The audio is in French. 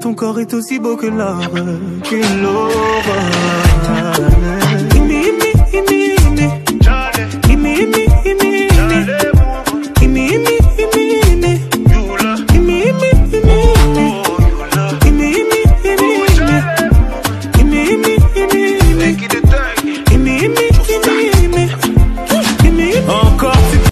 Ton corps est aussi beau que l'or, que l'aurore.